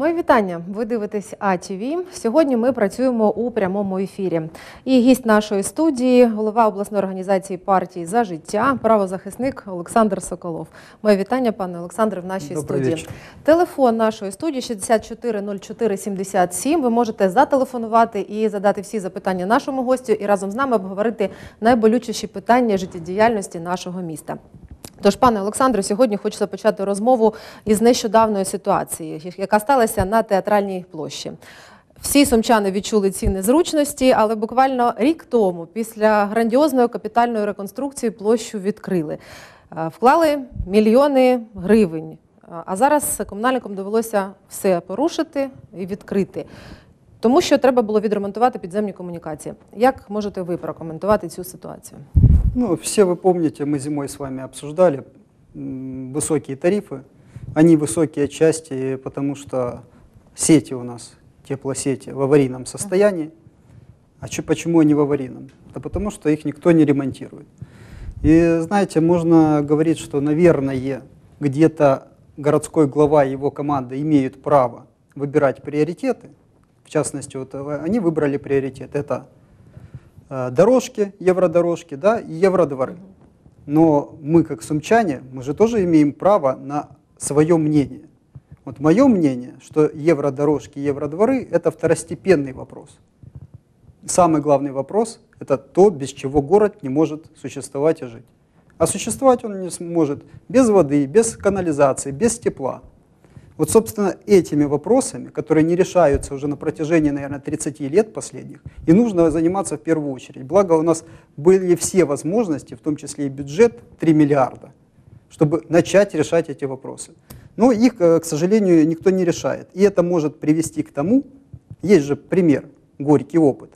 Мої вітання. Ви дивитесь АТВ. Сьогодні ми працюємо у прямому ефірі. І гість нашої студії, голова обласної організації партії за життя, правозахисник Олександр Соколов. Моє вітання, пане Олександре, в нашій Добрий студії. вечір. Телефон нашої студії 640477. Ви можете зателефонувати і задати всі запитання нашому гостю і разом з нами обговорити найболючіші питання життєдіяльності нашого міста. Тож, пане Олександре, сьогодні хочеться почати розмову із нещодавної ситуації, яка сталася на театральній площі. Всі сумчани відчули ці незручності, але буквально рік тому, після грандіозної капітальної реконструкції, площу відкрили. Е, Вклали мільйони гривень. Е, А зараз комунальникам довелося все порушити і відкрити, тому що треба було відремонтувати підземні комунікації. Як можете ви прокоментувати цю ситуацію? Ну, все вы помните, мы зимой с вами обсуждали высокие тарифы. Они высокие отчасти, потому что сети у нас, теплосети, в аварийном состоянии. А чё- почему они в аварийном? Да потому что их никто не ремонтирует. И знаете, можно говорить, что, наверное, где-то городской глава и его команда имеют право выбирать приоритеты. В частности, вот э, они выбрали приоритет. Это дорожки, евродорожки, да, и евродворы. Но мы, как сумчане, мы же тоже имеем право на свое мнение. Вот мое мнение, что евродорожки, евродворы – это второстепенный вопрос. Самый главный вопрос – это то, без чего город не может существовать и жить. А существовать он не сможет без воды, без канализации, без тепла. Вот, собственно, этими вопросами, которые не решаются уже на протяжении, наверное, 30 лет последних, и нужно заниматься в первую очередь. Благо у нас были все возможности, в том числе и бюджет 3 миллиарда, чтобы начать решать эти вопросы. Но их, э, к сожалению, никто не решает. И это может привести к тому, есть же пример, горький опыт,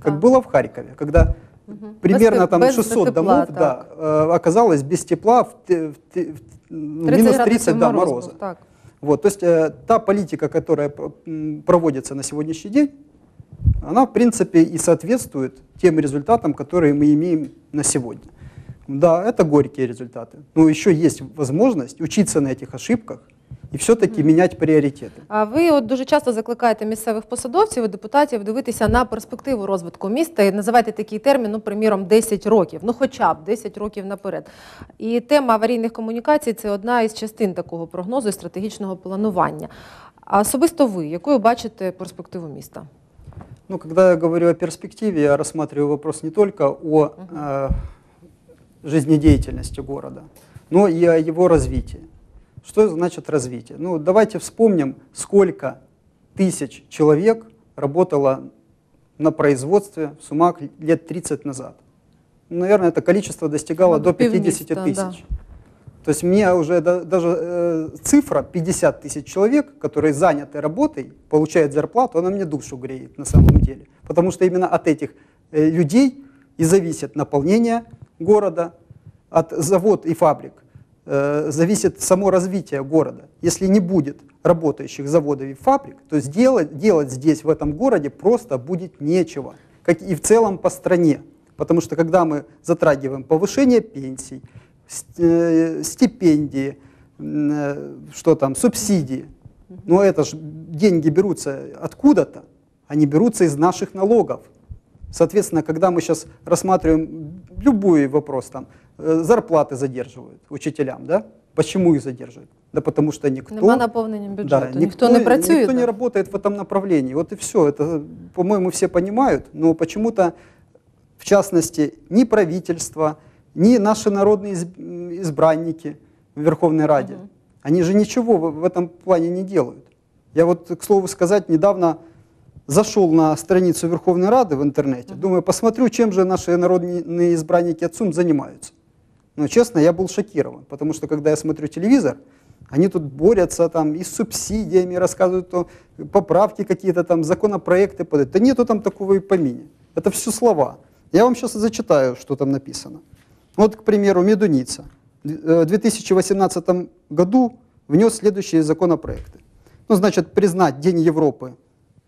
как Да. было в Харькове, когда примерно Без там без 600 тепла, домов так. да, э, оказалось без тепла в, в в- 30 минус градусів 30 да, мороз мороза. так. Вот, то есть э, та политика, которая проводится на сегодняшний день, она, в принципе, и соответствует тем результатам, которые мы имеем на сегодня. Да, это горькие результаты. Но еще есть возможность учиться на этих ошибках и все-таки менять приоритеты. А ви от дуже часто закликаєте місцевих посадовців і депутатів дивитися на перспективу розвитку міста і називаєте такий термін, ну, приміром, 10 років, ну хоча б 10 років наперед. І тема аварійних комунікацій це одна із частин такого прогнозу і стратегічного планування. А особисто ви, якою бачите перспективу міста? Ну, когда я говорю о перспективе, я рассматриваю вопрос не только о э, жизнедеятельности города, но и о его развитии. Что значит развитие? Ну, давайте вспомним, сколько тысяч человек работало на производстве в Сумах лет 30 назад. Ну, Наверное, это количество достигало Ну, до пивниц, 50 да, тысяч. да. То есть мне уже да- даже э, цифра 50 тысяч человек, которые заняты работой, получают зарплату, она мне душу греет на самом деле. Потому что именно от этих э, людей и зависит наполнение города, от завод и фабрик э, зависит само развитие города. Если не будет работающих заводов и фабрик, то сделать, делать здесь, в этом городе, просто будет нечего. Как и в целом по стране. Потому что когда мы затрагиваем повышение пенсий, э, стипендии, э, что там, субсидии, но это же деньги берутся откуда-то, они берутся из наших налогов. Соответственно, когда мы сейчас рассматриваем любой вопрос, там, зарплаты задерживают учителям, да? Почему их задерживают? Да потому что никто... Нема наповнення бюджету, Да, ніхто, не працює. Никто не работает в этом направлении. Вот и все. Это, по-моему, все понимают, но почему-то, в частности, ни правительство, ни наши народные избранники в Верховной Раде, Мгм. они же ничего в, этом плане не делают. Я вот, к слову сказать, недавно зашел на страницу Верховной Рады в интернете, думаю, посмотрю, чем же наши народные избранники отцом занимаются. Но честно, я был шокирован, потому что когда я смотрю телевизор, они тут борются там и с субсидиями, рассказывают, то поправки какие-то там, законопроекты подают. Да нету там такого и помине. Это все слова. Я вам сейчас зачитаю, что там написано. Вот, к примеру, Медуница. Э, В 2018 году внес следующие законопроекты. Ну, значит, признать День Европы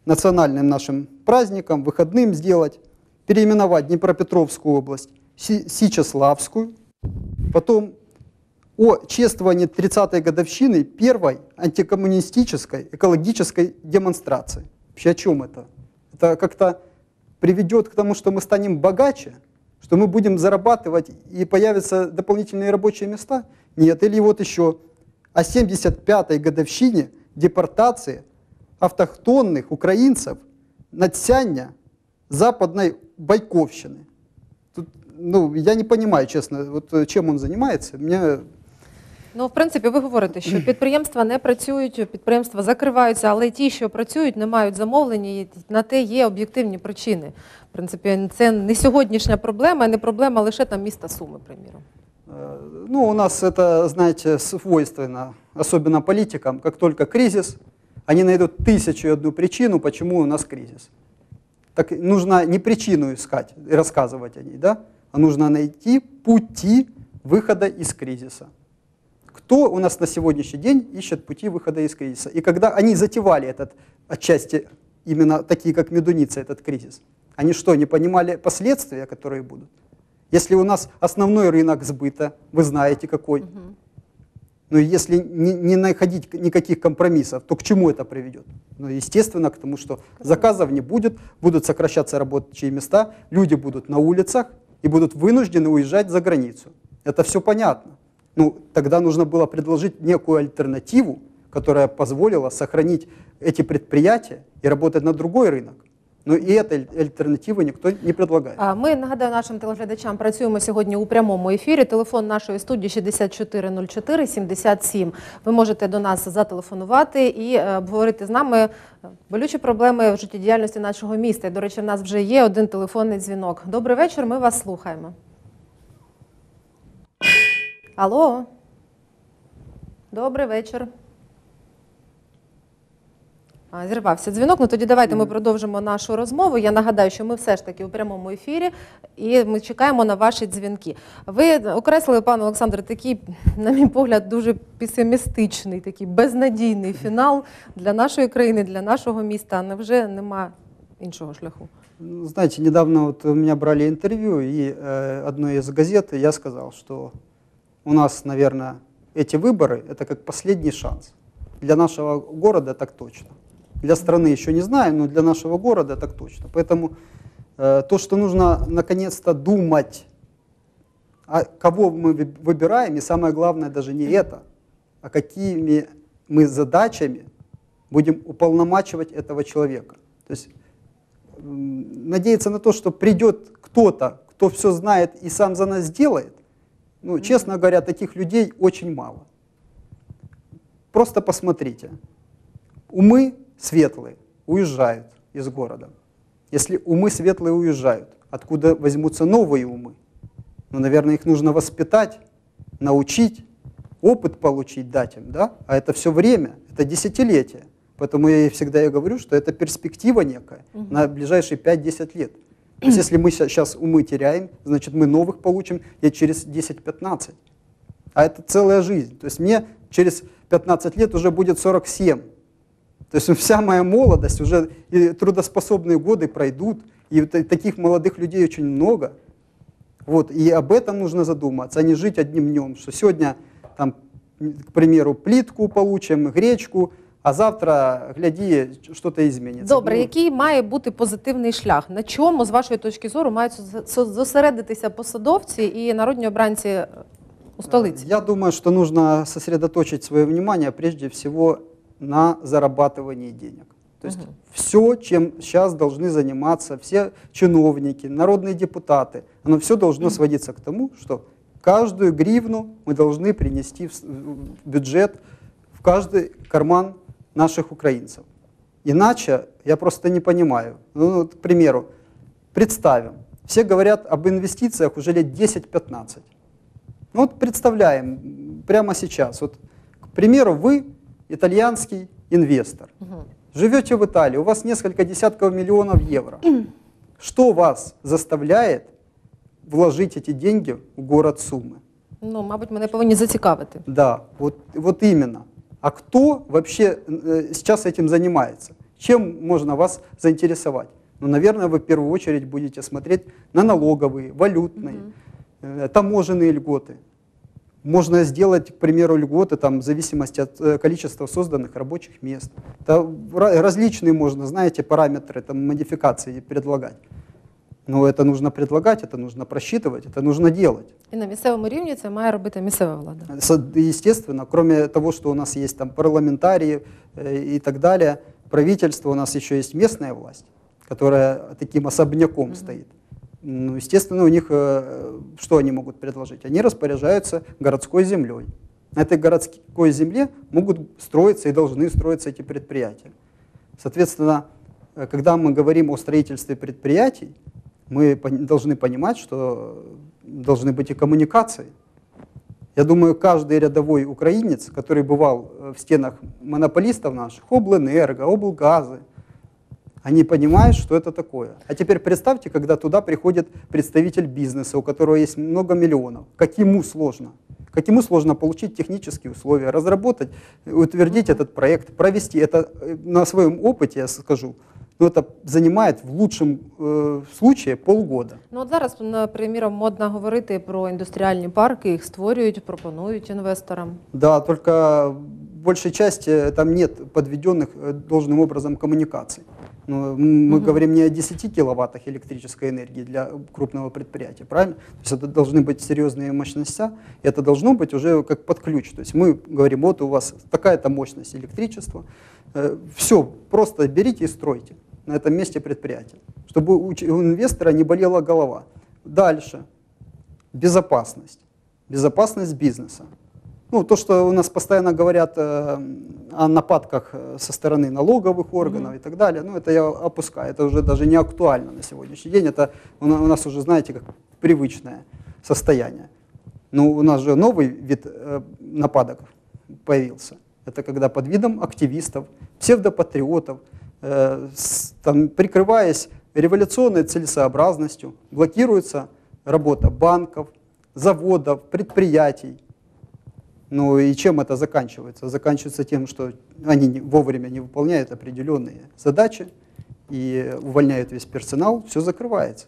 национальным нашим праздником, выходным сделать, переименовать Днепропетровскую область Си- Сичеславскую, потом о чествовании 30-й годовщины первой антикоммунистической экологической демонстрации. Вообще о чем это? Это как-то приведет к тому, что мы станем богаче, что мы будем зарабатывать и появятся дополнительные рабочие места? Нет. Или вот еще о 75-й годовщине депортации автохтонных украинцев Надсяння Западной Байковщины. Тут, ну, я не понимаю, честно, вот э, чем он занимается. Мне Ну, в принципі, ви говорите, що підприємства не працюють, підприємства закриваються, але ті, що працюють, не мають замовлення, і на те є об'єктивні причини. В принципі, це не сьогоднішня проблема, не проблема лише там міста Суми, приміром. Э, Ну, у нас это, знаете, свойственно, особенно политикам, как только кризис, они найдут тысячу и одну причину, почему у нас кризис. Так нужно не причину искать и рассказывать о ней, да, А нужно найти пути выхода из кризиса. Кто у нас на сегодняшний день ищет пути выхода из кризиса? И когда они затевали этот, отчасти, именно такие, как медуницы, этот кризис, они что, не понимали последствия, которые будут? Если у нас основной рынок сбыта, вы знаете какой, но если не, не находить никаких компромиссов, то к чему это приведет? Ну, естественно, к тому, что заказов не будет, будут сокращаться рабочие места, люди будут на улицах и будут вынуждены уезжать за границу. Это все понятно. Ну, тогда нужно было предложить некую альтернативу, которая позволила сохранить эти предприятия и работать на другой рынок. Но и этой альтернативы никто не предлагает. А Ми нагадаю нашим телеглядачам, працюємо сьогодні у прямому ефірі. Телефон нашої студії 6404 77. Ви можете до нас зателефонувати і е, обговорити з нами е, болючі проблеми в життєдіяльності нашого міста. І, до речі, в нас вже є один телефонний дзвінок. Добрий вечір. Ми вас слухаємо. Алло. Добрий вечір. А, Зірвався дзвінок. Ну тоді давайте ми продовжимо нашу розмову. Я нагадаю, що ми все ж таки у прямому ефірі і ми чекаємо на ваші дзвінки. Ви окреслили, пане Олександре, такий, на мій погляд, дуже песимістичний, такий безнадійний фінал для нашої країни, для нашого міста. Невже нема іншого шляху? Ну, Знаете, недавно вот у меня брали интервью, и э, одной из газет я сказал, что у нас, наверное, эти выборы – это как последний шанс. Для нашего города так точно. Для страны еще не знаю, но для нашего города так точно. Поэтому э, то, что нужно наконец-то думать, а кого мы вы- выбираем, и самое главное даже не это, а какими мы задачами будем уполномачивать этого человека. То есть м, надеяться на то, что придет кто-то, кто все знает и сам за нас сделает, ну, честно говоря, таких людей очень мало. Просто посмотрите. Умы светлые уезжают из города. Если умы светлые уезжают, откуда возьмутся новые умы? Ну, наверное, их нужно воспитать, научить, опыт получить, дать им, да? А это все время, это десятилетия. Поэтому я и всегда и говорю, что это перспектива некая на ближайшие 5-10 лет. То есть если мы сейчас умы теряем, значит мы новых получим лет через 10-15. А это целая жизнь. То есть мне через 15 лет уже будет 47. То есть вся моя молодость, уже и трудоспособные годы пройдут, и вот таких молодых людей очень много. Вот, и об этом нужно задуматься, а не жить одним днем, что сегодня, там, к примеру, плитку получим, гречку, а завтра, гляди, что-то изменится. Добре, Ну, який має бути позитивний шлях? На чому, з вашої точки зору, мають зос- зосередитися посадовці і народні обранці е, у столиці? Я думаю, что нужно сосредоточить свое внимание прежде всего на зарабатывании денег. То есть все, чем сейчас должны заниматься все чиновники, народные депутаты, оно все должно сводиться к тому, что каждую гривну мы должны принести в бюджет, в каждый карман наших украинцев. Иначе я просто не понимаю. Ну, вот, к примеру, представим, все говорят об инвестициях уже лет 10-15. Ну вот представляем прямо сейчас. Вот, к примеру, вы итальянский инвестор. Живете в Италии, у вас несколько десятков миллионов евро. Что вас заставляет вложить эти деньги в город Сумы? Ну, мабуть, мене повинні зацікавити. Да, вот, вот именно. А кто вообще э, сейчас этим занимается? Чем можно вас заинтересовать? Ну, наверное, вы в первую очередь будете смотреть на налоговые, валютные, э, таможенные льготы. Можно сделать, к примеру, льготы там, в зависимости от э, количества созданных рабочих мест. Это ра- различные можно, знаете, параметры, там, модификации предлагать. Но это нужно предлагать, это нужно просчитывать, это нужно делать. І на місцевому рівні це має робити місцева влада. Со- Естественно, кроме того, что у нас есть там парламентарии э, и так далее, правительство, у нас еще есть местная власть, которая таким особняком стоит. Ну, естественно, у них э, что они могут предложить? Они распоряжаются городской землей. На этой городской земле могут строиться и должны строиться эти предприятия. Соответственно, э, когда мы говорим о строительстве предприятий, мы должны понимать, что должны быть и коммуникации. Я думаю, каждый рядовой украинец, который бывал э, в стенах монополистов наших, облэнерго, облгазы, они понимают, что это такое. А теперь представьте, когда туда приходит представитель бизнеса, у которого есть много миллионов. Как ему сложно? Как ему сложно получить технические условия, разработать, э, утвердить этот проект, провести. Это э, на своем опыте, я скажу, но это занимает в лучшем э, случае полгода. Ну от зараз, наприклад, модно говорити про індустріальні парки, їх створюють, пропонують інвесторам. Да, только в большей части э, там нет подведенных э, должным образом коммуникаций. Ну, мы говорим не о 10 киловаттах электрической энергии для крупного предприятия, правильно? То есть это должны быть серьезные мощности, это должно быть уже как под ключ. То есть мы говорим, вот у вас такая-то мощность электричества, все, просто берите и стройте на этом месте предприятия, чтобы у инвестора не болела голова. Дальше, безопасность, безопасность бизнеса. Ну, то, что у нас постоянно говорят э, о нападках э, со стороны налоговых органов и так далее, ну, это я опускаю, это уже даже не актуально на сегодняшний день, это у на- у нас уже, знаете, как привычное состояние. Но у нас же новый вид э, нападок появился. Это когда под видом активистов, псевдопатриотов, э, с- там, прикрываясь революционной целесообразностью, блокируется работа банков, заводов, предприятий. Ну и чем это заканчивается? Заканчивается тем, что они не- вовремя не выполняют определенные задачи и увольняют весь персонал, все закрывается.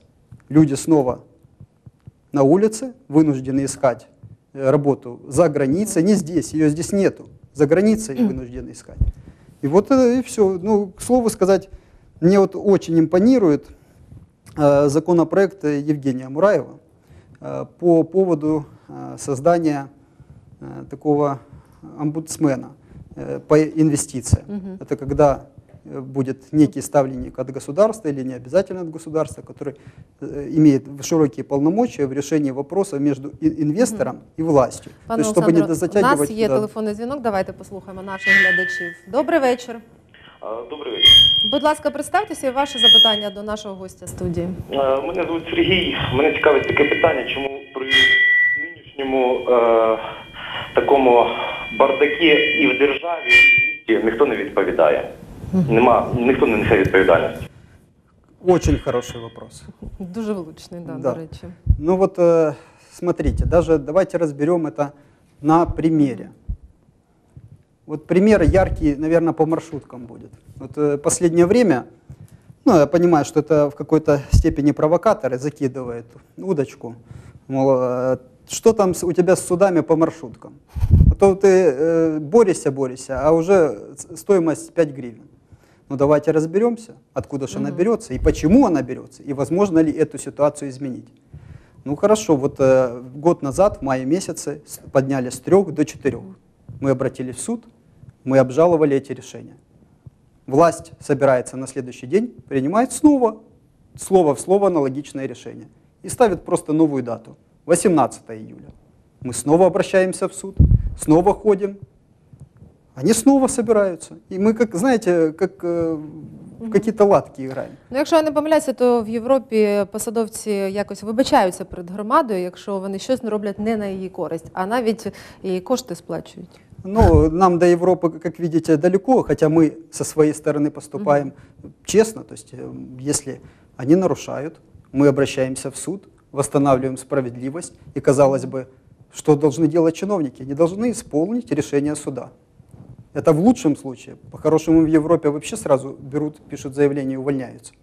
Люди снова на улице, вынуждены искать э, работу за границей, не здесь, ее здесь нету, за границей вынуждены искать. И вот э, и все. Ну, к слову сказать, мне вот очень импонирует э, законопроект Евгения Мураева по поводу создания такого омбудсмена э, по инвестициям. Мгм. Это когда э, будет некий ставленник от государства или не обязательно от государства, который э, имеет широкие полномочия в решении вопросов между и- инвестором и властью. То Пане есть, чтобы не Олександре, у затягивать. нас є да. телефонний дзвінок. Давайте послухаємо наших глядачів. Добрий вечір. А, Добрий вечір. Будь ласка, представтеся і ваше запитання до нашого гостя студії. Е, Мене звуть Сергій. Мене цікавить таке питання, чому при нинішньому е, такому бардакі і в державі, і в місті ніхто не відповідає. Нема, ніхто не несе відповідальності. Очень хороший вопрос. Дуже влучний, да, Да. до речі. Ну вот э, смотрите, даже давайте разберем это на примере. Вот пример яркий, наверное, по маршруткам будет. Вот э, последнее время, ну я понимаю, что это в какой-то степени провокаторы закидывают удочку, мол, э, что там у тебя с судами по маршруткам? А то ты э, борешься, борешься, а уже стоимость 5 гривен. Ну давайте разберемся, откуда же она Мгм. берется и почему она берется, и возможно ли эту ситуацию изменить. Ну хорошо, вот э, год назад, в мае месяце, подняли с трех до четырех. Мы обратились в суд, мы обжаловали эти решения. Власть собирается на следующий день, принимает снова слово в слово аналогичное решение и ставит просто новую дату, 18 июля. Мы снова обращаемся в суд, снова ходим, они снова собираются. И мы, как, знаете, как э, в какие-то латки играем. Ну, якщо я не помиляюся, то в Європі посадовці якось вибачаються перед громадою, якщо вони щось не роблять не на її користь, а навіть і кошти сплачують. Ну, нам до Европы, как видите, далеко, хотя мы со своей стороны поступаем честно. То есть, э, если они нарушают, мы обращаемся в суд, восстанавливаем справедливость. И, казалось бы, что должны делать чиновники? Они должны исполнить решение суда. Это в лучшем случае. По-хорошему в Европе вообще сразу берут, пишут заявление и увольняются.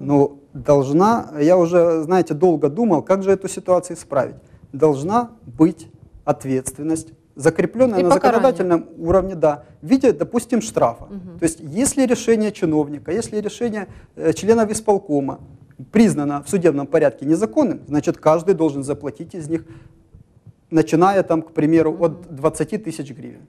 Но должна, я уже, знаете, долго думал, как же эту ситуацию исправить. Должна быть ответственность, закрепленная И на покарание. законодательном уровне, да, в виде, допустим, штрафа. То есть, если решение чиновника, если решение э, членов исполкома признано в судебном порядке незаконным, значит, каждый должен заплатить из них, начиная там, к примеру, от 20 тысяч гривен.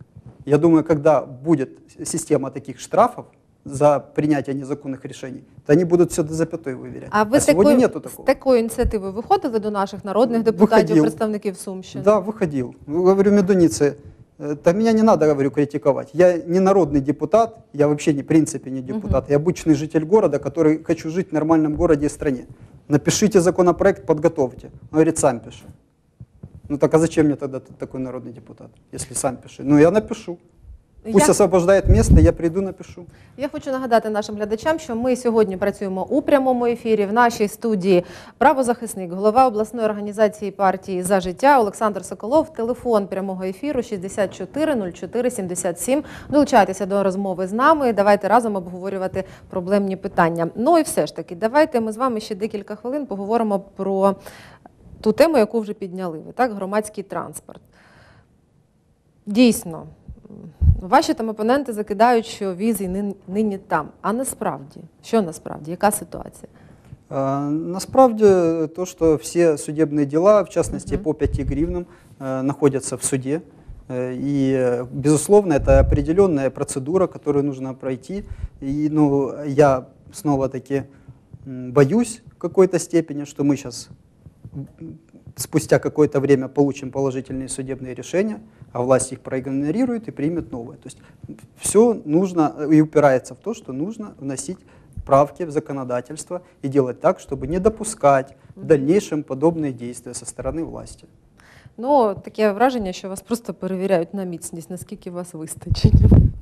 Я думаю, когда будет система таких штрафов за принятие незаконных решений, то они будут все до запятой выверять. А ви з сегодня такою, нету з такого. такою ініціативою виходили до наших народних депутатів, Виходив. представників Сумщини? Да, выходил. Ну, Говорю, Медунице, э, да меня не надо, говорю, критиковать. Я не народный депутат, я вообще не, в принципе не депутат. Я обычный житель города, который хочу жить в нормальном городе и стране. Напишите законопроект, подготовьте. Он говорит, сам пиши. Ну так а зачем мне тогда такой народный депутат, если сам пиши? Ну я напишу. Пусть Я- освобождает место, я приду, напишу. Я хочу нагадати нашим глядачам, що ми сьогодні працюємо у прямому ефірі. В нашій студії правозахисник, голова обласної організації партії за життя Олександр Соколов. Телефон прямого ефіру 64 04 77. Долучайтеся до розмови з нами. Давайте разом обговорювати проблемні питання. Ну і все ж таки, давайте ми з вами ще декілька хвилин поговоримо про ту тему, яку вже підняли ви, так, громадський транспорт. Дійсно, ваші там опоненти закидають, що візи nin- нині там. А насправді, що насправді, яка ситуація? А, Насправді, то, что все судебные дела, в частности Мгм. по 5 гривнам, э, находятся в суде. Э, И, э, безусловно, это определенная процедура, которую нужно пройти. И ну, я снова-таки м, боюсь в какой-то степени, что мы сейчас спустя какое-то время получим положительные судебные решения, а власть их проигнорирует и примет новые. То есть все нужно э, и упирается в то, что нужно вносить правки в законодательство и делать так, чтобы не допускать в дальнейшем подобные действия со стороны власти. Ну, таке враження, що вас просто перевіряють на міцність, наскільки вас вистачить.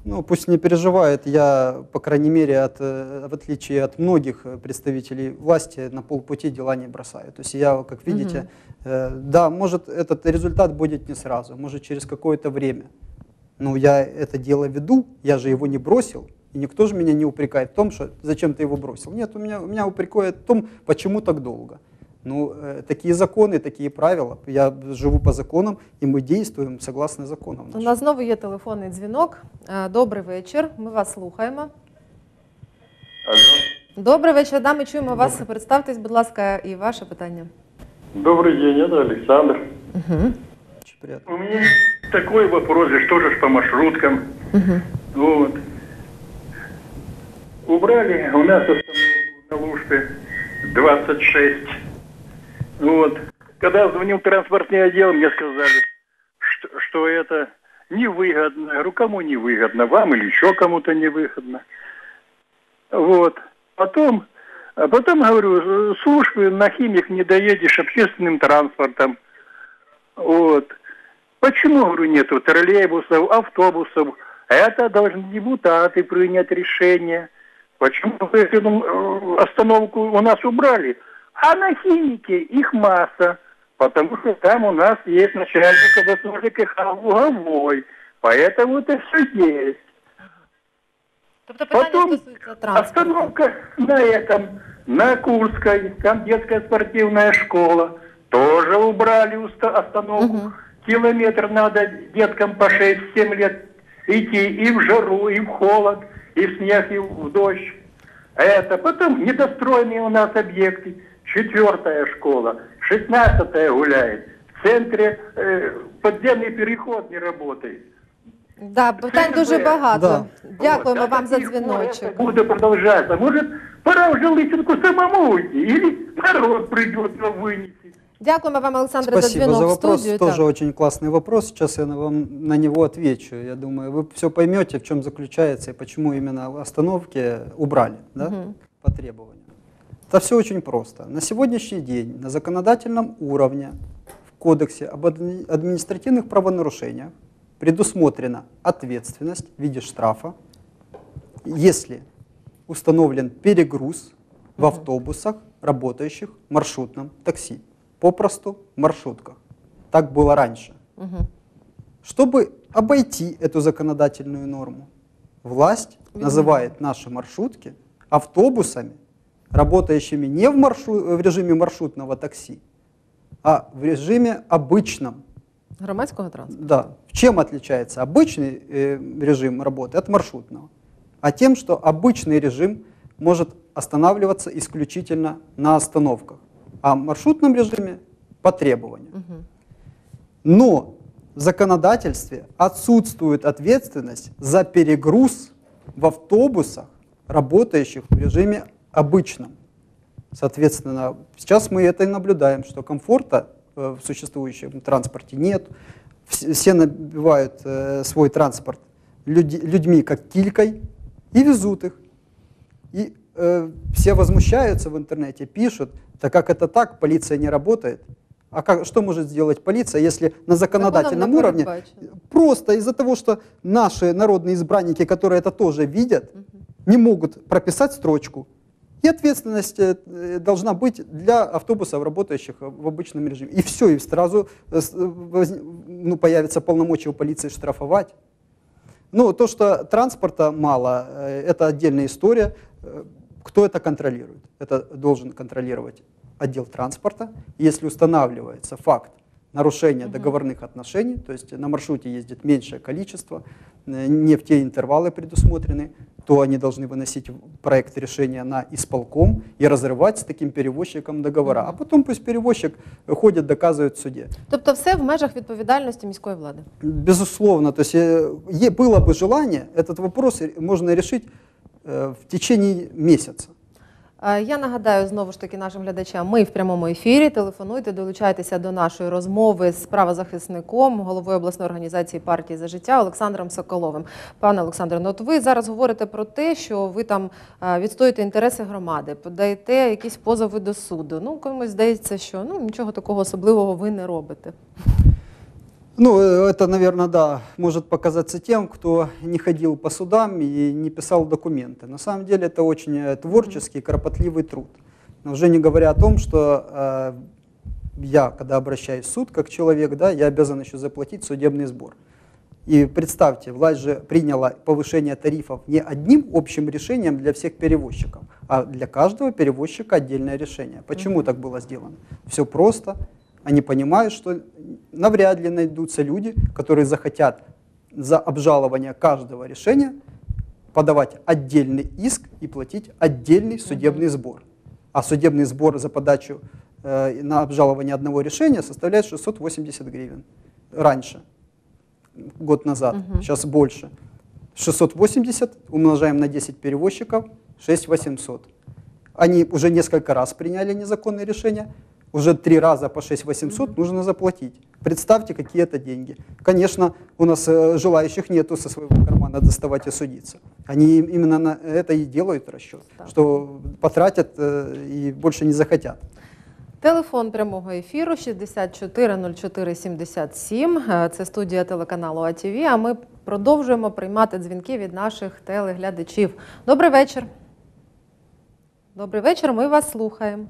Ну, пусть не переживает, я, по крайней мере, от, э, в отличие от многих э, представителей власти, на полпути дела не бросаю. То есть я, как видите, э, да, может, этот результат будет не сразу, может, через какое-то время. Но я это дело веду, я же его не бросил, и никто же меня не упрекает в том, что зачем ты его бросил. Нет, у меня, у меня упрекают в том, почему так долго. Ну, э, такие законы, такие правила. Я живу по законам, и мы действуем согласно законам. У нашим. нас знову є телефонний дзвінок. Е, Добрий вечір. Ми вас слухаємо. Алло. Добрий вечір, да, ми чуємо вас. Представтесь, будь ласка, і ваше питання. Добрый день, это Александр. Очень приятно. У меня такой вопрос, здесь тоже ж по маршруткам. Вот. Убрали у нас остановку на Лужпе 26. Вот. Когда звонил транспортный отдел, мне сказали, что, что это невыгодно. Я кому невыгодно? Вам или еще кому-то невыгодно? Вот. Потом, а потом, говорю, службы на химик не доедешь общественным транспортом. Вот. Почему, говорю, нету троллейбусов, автобусов? Это должны депутаты принять решение. Почему э, остановку у нас убрали? А на химике их масса. Потому что там у нас есть начальник областной ЖКХ Луговой. Поэтому это все есть. Тобто питання Потом стосується транспорту. остановка на этом, на Курской, там детская спортивная школа. Тоже убрали остановку. Мгм. Километр надо деткам по 6-7 лет идти и в жару, и в холод, и в снег, и в дождь. Это потом недостроенные у нас объекты Четвертая школа, шестнадцатая гуляет. В центре э, подземный переход не работает. Да, питань дуже ЦНБ. багато. Да. Дякуємо Вот, вам за таких пор дзвіночок. это Будет продолжаться. Может, пора уже Лысенку самому уйти, или народ придет его вынести. Дякуємо вам, Олександре, за Спасибо дзвінок за в вопрос. студію. Тоже Так. очень классный вопрос. Сейчас я на вам на него отвечу. Я думаю, вы все поймете, в чем заключается и почему именно остановки убрали да, Мгм. по требованию. Это все очень просто. На сегодняшний день на законодательном уровне в Кодексе об адми- административных правонарушениях предусмотрена ответственность в виде штрафа, если установлен перегруз в автобусах, работающих в маршрутном такси. Попросту в маршрутках. Так было раньше. Чтобы обойти эту законодательную норму, власть Видно. называет наши маршрутки автобусами, работающими не в, маршру- в режиме маршрутного такси, а в режиме обычном Громадського транспорту. Да. Чем отличается обычный э, режим работы от маршрутного? А тем, что обычный режим может останавливаться исключительно на остановках, а в маршрутном режиме по требованию. Мгм. Но в законодательстве отсутствует ответственность за перегруз в автобусах, работающих в режиме обычном. Соответственно, сейчас мы это и наблюдаем, что комфорта э, в существующем транспорте нет. Вс- Все набивают э, свой транспорт людьми как килькой и везут их. И э, все возмущаются в интернете, пишут, так как это так, полиция не работает. А как, что может сделать полиция, если на законодательном не уровне просто из-за того, что наши народные избранники, которые это тоже видят, не могут прописать строчку. И ответственность э, э, должна быть для автобусов, работающих в обычном режиме. И все, и сразу э, ну, появится полномочия у полиции штрафовать. Ну, то, что транспорта мало, это отдельная история. Кто это контролирует? Это должен контролировать отдел транспорта. Если устанавливается факт нарушения договорных отношений, то есть на маршруте ездит меньшее количество, не в те интервалы предусмотрены, то они должны выносить проект решения на исполком и разрывать с таким перевозчиком договора. А потом пусть перевозчик ходит, доказывает в суде. Тобто все в межах відповідальності міської влади. Безусловно, то есть э, е- было бы желание, этот вопрос ре- можно решить э, в течение месяца. Я нагадаю знову ж таки нашим глядачам, ми в прямому ефірі. Телефонуйте, долучайтеся до нашої розмови з правозахисником, головою обласної організації партії за життя Олександром Соколовим. Пане Олександре, ну от ви зараз говорите про те, що ви там відстоюєте інтереси громади, подаєте якісь позови до суду. Ну, комусь здається, що ну нічого такого особливого ви не робите. Ну, э, это, наверное, да, может показаться тем, кто не ходил по судам и не писал документы. На самом деле это очень э, творческий, кропотливый труд. Но уже не говоря о том, что э, я, когда обращаюсь в суд как человек, да, я обязан еще заплатить судебный сбор. И представьте, власть же приняла повышение тарифов не одним общим решением для всех перевозчиков, а для каждого перевозчика отдельное решение. Почему так было сделано? Все просто. Они понимают, что навряд ли найдутся люди, которые захотят за обжалование каждого решения подавать отдельный иск и платить отдельный судебный сбор. А судебный сбор за подачу э, на обжалование одного решения составляет 680 гривен. Раньше, год назад, сейчас больше. 680 умножаем на 10 перевозчиков, 6800. Они уже несколько раз приняли незаконное решение, уже три раза по 6800 нужно заплатить. Представьте, какие это деньги. Конечно, у нас э, желающих нету со своего кармана доставать и судиться. Они им- именно на это и делают расчет, Так. что потратят э, и больше не захотят. Телефон прямого ефіру 640477. Е, Це студія телеканалу АТВ. А ми продовжуємо приймати дзвінки від наших телеглядачів. Добрий вечір. Добрий вечір. Ми вас слухаємо.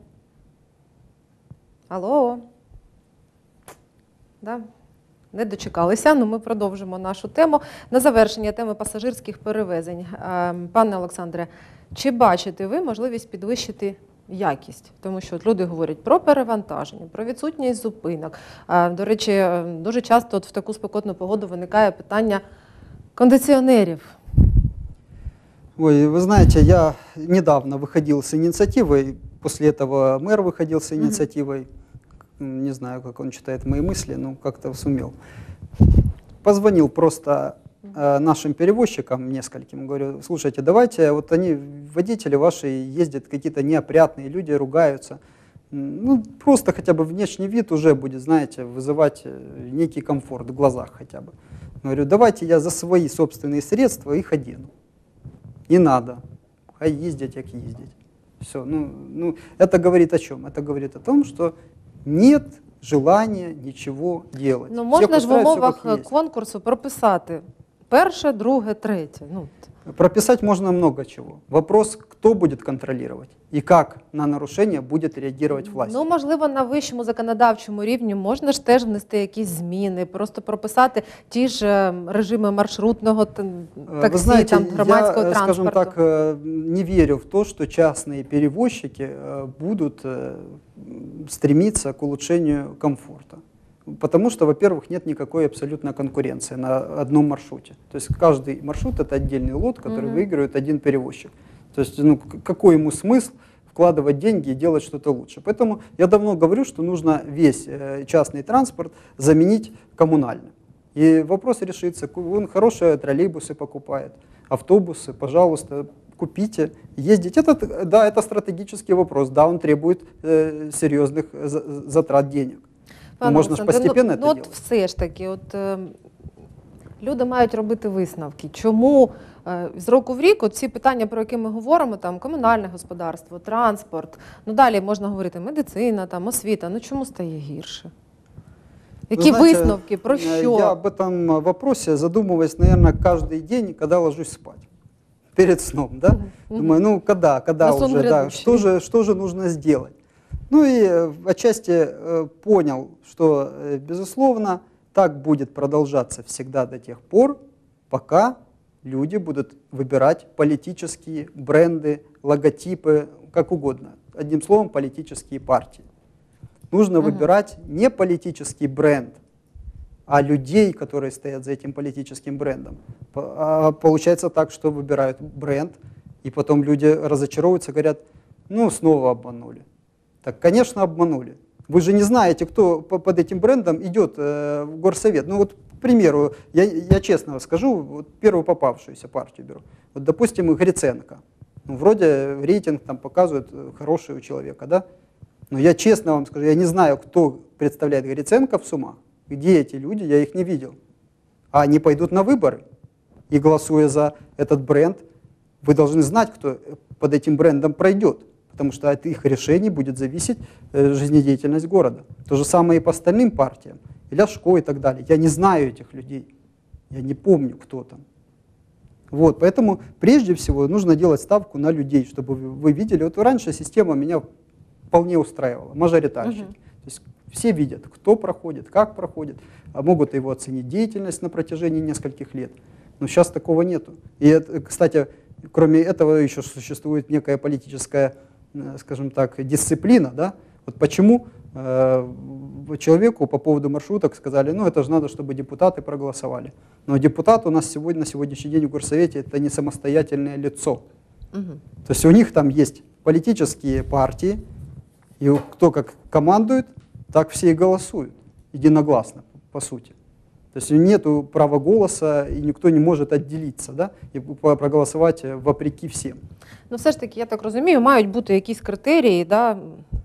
Алло. Да. Не дочекалися, але ми продовжимо нашу тему. На завершення теми пасажирських перевезень. Е, Пане Олександре, чи бачите ви можливість підвищити якість? Тому що люди говорять про перевантаження, про відсутність зупинок. Е, До речі, е, дуже часто от в таку спекотну погоду виникає питання кондиціонерів. Ой, вы знаете, я недавно выходил с инициативой, после этого мэр выходил с инициативой, не знаю, как он читает мои мысли, но как-то сумел. Позвонил просто э, нашим перевозчикам нескольким, говорю, слушайте, давайте, вот они, водители ваши, ездят какие-то неопрятные люди, ругаются, ну, просто хотя бы внешний вид уже будет, знаете, вызывать э, некий комфорт в глазах хотя бы. Говорю, давайте я за свои собственные средства их одену. Не надо. Хай ездять, як ездить. Все. Ну, ну, это говорит о чем? Это говорит о том, что нет желания ничего делать. Ну можна ж в умовах как есть. конкурсу прописати перше, друге, третє. Ну, Прописать можно много чего. Вопрос, кто будет контролировать и как на нарушение будет реагировать власть. Ну, можливо, на вищому законодавчому рівні можна ж теж внести якісь зміни, просто прописати ті ж е, режими маршрутного т- Э, таксі, Вы знаете, там, громадського я, э, скажем транспорту. так, э, не верю в то, что частные перевозчики э, будут э, м, стремиться к улучшению комфорта. Потому что, во-первых, нет никакой абсолютно конкуренции на одном маршруте. То есть каждый маршрут это отдельный лот, который Мгм. выигрывает один перевозчик. То есть, ну, какой ему смысл вкладывать деньги и делать что-то лучше? Поэтому я давно говорю, что нужно весь э, частный транспорт заменить коммунальным. И вопрос решится. Он хорошие троллейбусы покупает, автобусы, пожалуйста, купите, ездите. Это, да, это стратегический вопрос. Да, он требует э, серьезных э, за- затрат денег. Ну, можна ж Олександре, постепенно ну, це ну, от делать. все ж таки, от е, люди мають робити висновки. Чому е, з року в рік от ці питання, про які ми говоримо, там комунальне господарство, транспорт, ну далі можна говорити медицина, там освіта. Ну чому стає гірше? Які Вы знаете, висновки? Про э, що? Я об этом э, вопросе задумываюсь, наверное, каждый день, когда ложусь спать. Перед сном, да? Мгм. Думаю, ну когда, когда На сон уже, да, грядущий. что же, что же нужно сделать? Ну и э, отчасти э, понял, что, э, безусловно, так будет продолжаться всегда до тех пор, пока люди будут выбирать политические бренды, логотипы, как угодно. Одним словом, политические партии. Нужно Мгм. выбирать не политический бренд, а людей, которые стоят за этим политическим брендом. А получается так, что выбирают бренд, и потом люди разочаровываются, говорят, ну, снова обманули. Так, конечно, обманули. Вы же не знаете, кто по- под этим брендом идет э, в горсовет. Ну вот, к примеру, я, я честно скажу, вот первую попавшуюся партию беру. Вот, допустим, Гриценко. Ну, вроде рейтинг там показывает э, хороший у человека, да? Но я честно вам скажу, я не знаю, кто представляет Гриценко в Сумах. Где эти люди, я их не видел. А они пойдут на выборы. И голосуя за этот бренд, вы должны знать, кто под этим брендом пройдет. Потому что от их решений будет зависеть э, жизнедеятельность города. То же самое и по остальным партиям. И Ляшко и так далее. Я не знаю этих людей. Я не помню, кто там. Вот, поэтому прежде всего нужно делать ставку на людей, чтобы вы, видели. Вот раньше система меня вполне устраивала, мажоритарщики. Мгм. То есть все видят, кто проходит, как проходит, а могут его оценить деятельность на протяжении нескольких лет. Но сейчас такого нету. И, кстати, кроме этого еще существует некая политическая, скажем так, дисциплина. Да? Вот почему э, человеку по поводу маршруток сказали, ну это же надо, чтобы депутаты проголосовали. Но депутат у нас сегодня, на сегодняшний день в горсовете это не самостоятельное лицо. Мгм. То есть у них там есть политические партии, и кто как командует, так все и голосуют, единогласно, по сути. То есть нету права голоса, и никто не может отделиться, да, и по- проголосовать э, вопреки всем. Ну, все ж таки, я так розумію, мають бути якісь критерії, да,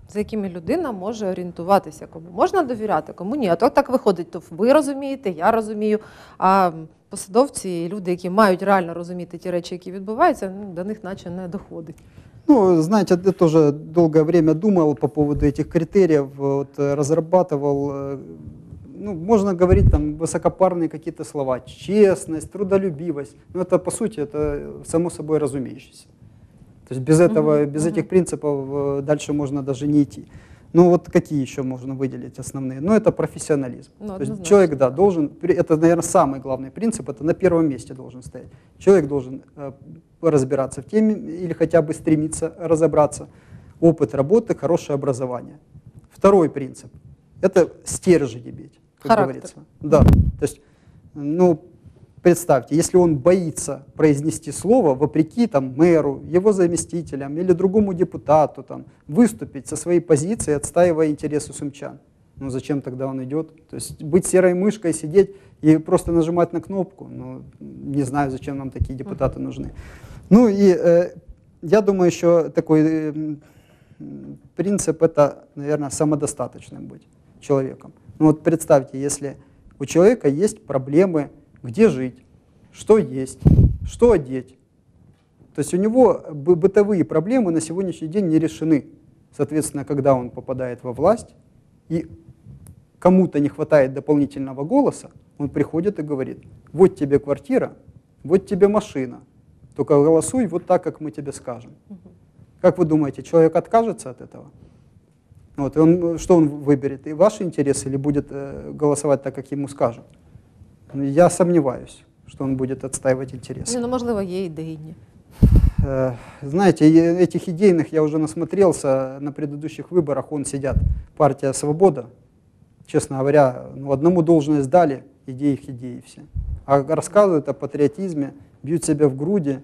за якими людина може орієнтуватися, кому можна довіряти, кому ні. А то так виходить, то ви розумієте, я розумію. А посадовці і люди, які мають реально розуміти ті речі, які відбуваються, ну, до них наче не доходить. Ну, знаете, я тоже долгое время думал по поводу этих критериев, вот, э, разрабатывал, э, ну, можно говорить там высокопарные какие-то слова, честность, трудолюбивость, но это по сути, это само собой разумеющееся. То есть без этого, Мгм, без этих принципов э, дальше можно даже не идти. Ну вот какие еще можно выделить основные? Ну это профессионализм. Ну, То есть человек, да, должен, это, наверное, самый главный принцип, это на первом месте должен стоять. Человек должен э, разбираться в теме или хотя бы стремиться разобраться. Опыт работы, хорошее образование. Второй принцип – это стержень иметь, как Характер. говорится. Да, то есть, ну, представьте, если он боится произнести слово вопреки там, мэру, его заместителям или другому депутату, там, выступить со своей позиции, отстаивая интересы сумчан, ну зачем тогда он идет? То есть быть серой мышкой, сидеть и просто нажимать на кнопку, ну не знаю, зачем нам такие депутаты нужны. Ну и э, я думаю, еще такой э, принцип это, наверное, самодостаточным быть человеком. Ну вот представьте, если у человека есть проблемы, где жить, что есть, что одеть. То есть у него бы- бытовые проблемы на сегодняшний день не решены. Соответственно, когда он попадает во власть и кому-то не хватает дополнительного голоса, он приходит и говорит, вот тебе квартира, вот тебе машина, только голосуй вот так, как мы тебе скажем. Как вы думаете, человек откажется от этого? Вот, и он, что он выберет? И ваши интересы или будет э, голосовать так, как ему скажут? Ну, Я сомневаюсь, что он будет отстаивать интересы. Ні, ну, можливо, є ідейні. Э, Знаете, и этих идейных я уже насмотрелся на предыдущих выборах. Он сидят партия «Свобода», Честно говоря, ну, одному должность дали, идеи их идеи все. А рассказывают о патриотизме, бьют себя в груди.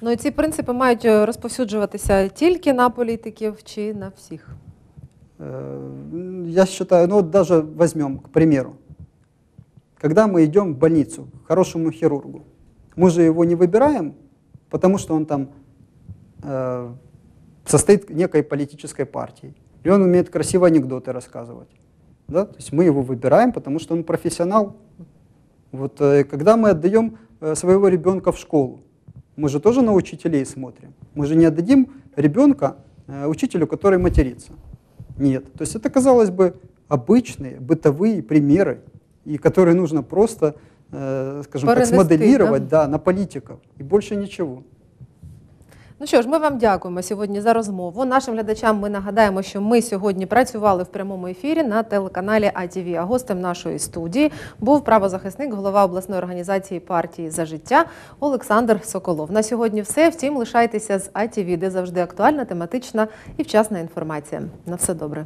Ну і ці принципи мають е, розповсюджуватися тільки на політиків чи на всіх. Э, Я считаю, ну вот даже возьмем, к примеру, когда мы идем в больницу к хорошему хирургу, мы же его не выбираем, потому что он там э, состоит некой политической партией, и он умеет красиво анекдоты рассказывать. Да? То есть мы его выбираем, потому что он профессионал. Вот э, когда мы отдаем э, своего ребенка в школу, мы же тоже на учителей смотрим. Мы же не отдадим ребенка э, учителю, который матерится. Нет. То есть это, казалось бы, обычные бытовые примеры, и которые нужно просто, э, скажем так, Перенести, смоделировать да, на политиков. И больше ничего. Ну що ж, ми вам дякуємо сьогодні за розмову. Нашим глядачам ми нагадаємо, що ми сьогодні працювали в прямому ефірі на телеканалі АТВ. А гостем нашої студії був правозахисник, голова обласної організації партії за життя Олександр Соколов. На сьогодні все. Втім, лишайтеся з АТВ, де завжди актуальна, тематична і вчасна інформація. На все добре.